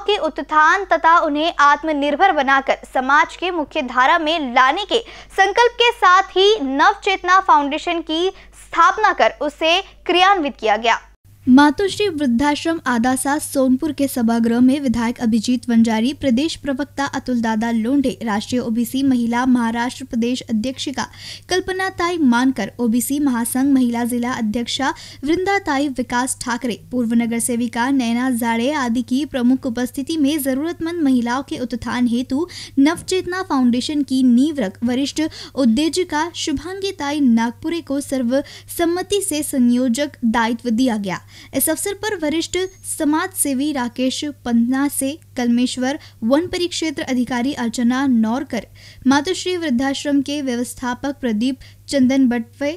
के उत्थान तथा उन्हें आत्मनिर्भर बनाकर समाज के मुख्य धारा में लाने के संकल्प के साथ ही नव चेतना फाउंडेशन की स्थापना कर उसे क्रियान्वित किया गया। मातोश्री वृद्धाश्रम आदासा सोनपुर के सभागृह में विधायक अभिजीत वंजारी, प्रदेश प्रवक्ता अतुल दादा लोंढे, राष्ट्रीय ओबीसी महिला महाराष्ट्र प्रदेश अध्यक्षिका कल्पना ताई मानकर ओबीसी महासंघ महिला जिला अध्यक्षा वृंदा ताई विकास ठाकरे, पूर्व नगर सेविका नैना जाड़े आदि की प्रमुख उपस्थिति में जरूरतमंद महिलाओं के उत्थान हेतु नवचेतना फाउंडेशन की नींव रख वरिष्ठ उद्देजिका शुभांगी ताई नागपुरे को सर्वसम्मति से संयोजक दायित्व दिया गया। इस अवसर पर वरिष्ठ समाज सेवी राकेश पन्ना से कलमेश्वर वन परिक्षेत्र अधिकारी अर्चना नौरकर, मातोश्री वृद्धाश्रम के व्यवस्थापक प्रदीप चंदन बटवे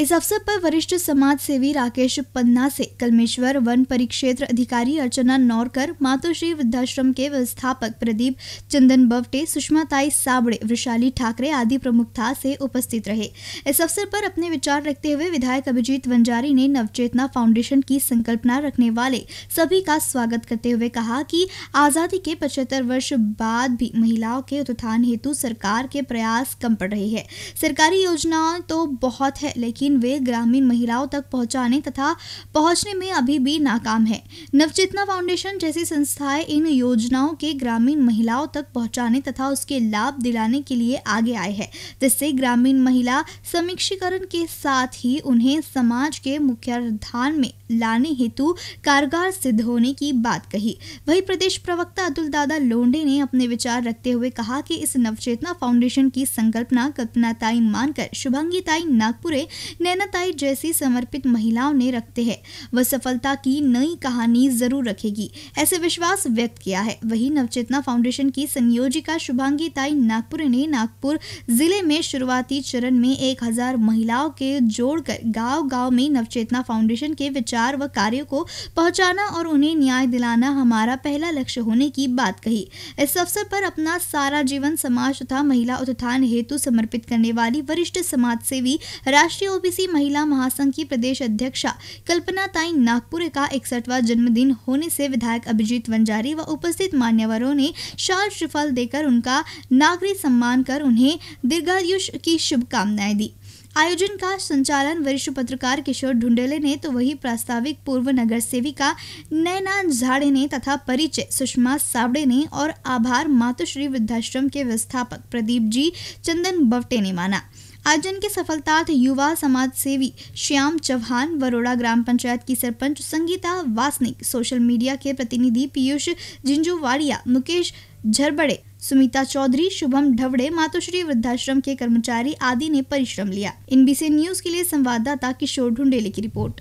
इस अवसर पर वरिष्ठ समाज सेवी राकेश पन्ना से कलमेश्वर वन परिक्षेत्र अधिकारी अर्चना नौरकर, मातोश्री वृद्धाश्रम के व्यवस्थापक प्रदीप चंदन बवटे, सुषमा ताई साबड़े वृशाली ठाकरे आदि प्रमुखता से उपस्थित रहे। इस अवसर पर अपने विचार रखते हुए विधायक अभिजीत वंजारी ने नवचेतना फाउंडेशन की संकल्पना रखने वाले सभी का स्वागत करते हुए कहा कि आज़ादी के पचहत्तर वर्ष बाद भी महिलाओं के उत्थान हेतु सरकार के प्रयास कम पड़ रहे हैं। सरकारी योजनाएँ तो बहुत है, लेकिन लेकिन वे ग्रामीण महिलाओं तक पहुँचाने तथा पहुँचने में अभी भी नाकाम है। नवचेतना फाउंडेशन जैसी संस्थाएँ इन योजनाओं के ग्रामीण महिलाओं तक पहुँचाने तथा उसके लाभ दिलाने के लिए आगे आए हैं, जिससे ग्रामीण महिला समीक्षीकरण के साथ ही उन्हें समाज के मुख्य धान में लाने हेतु कारगर सिद्ध होने की बात कही। वही प्रदेश प्रवक्ता अतुल दादा लोंडे ने अपने विचार रखते हुए कहा कि इस नवचेतना फाउंडेशन की संकल्पना कल्पना ताई मानकर शुभंगी ताई नागपुरे नैनाताई जैसी समर्पित महिलाओं ने रखते हैं। वह सफलता की नई कहानी ज़रूर रखेगी। ऐसे विश्वास व्यक्त किया है। वही नवचेतना फाउंडेशन की संयोजिका शुभांगी ताई नागपुर ने नागपुर ज़िले में शुरुआती चरण में एक हज़ार महिलाओं के जोड़कर गाँव गाँव में नवचेतना फाउंडेशन के विचार व कार्यों को पहुंचाना और उन्हें न्याय दिलाना हमारा पहला लक्ष्य होने की बात कही। इस अवसर पर अपना सारा जीवन समाज तथा महिला उत्थान हेतु समर्पित करने वाली वरिष्ठ समाज सेवी राष्ट्रीय ओबीसी महिला महासंघ की प्रदेश अध्यक्षा कल्पना ताई नागपुर का इकसठवा जन्मदिन होने से विधायक अभिजीत वंजारी व उपस्थित मान्यवरों ने शाल श्रीफल देकर उनका नागरिक सम्मान कर उन्हें दीर्घायुष की शुभकामनाएँ दी। आयोजन का संचालन वरिष्ठ पत्रकार किशोर ढुंडेले ने तो वही प्रास्ताविक पूर्व नगर सेविका नैना झाड़े ने तथा परिचय सुषमा साबड़े ने और आभार मातुश्री वृद्धाश्रम के व्यवस्थापक प्रदीप जी चंदन बवटे ने माना। आयोजन की सफलतार्थ युवा समाज सेवी श्याम चौहान, वरोड़ा ग्राम पंचायत की सरपंच संगीता वासनिक, सोशल मीडिया के प्रतिनिधि पीयूष जिंजूवाड़िया मुकेश झरबड़े, सुमिता चौधरी, शुभम ढवड़े, मातोश्री वृद्धाश्रम के कर्मचारी आदि ने परिश्रम लिया। इन न्यूज़ के लिए संवाददाता किशोर ढूंढेले की रिपोर्ट।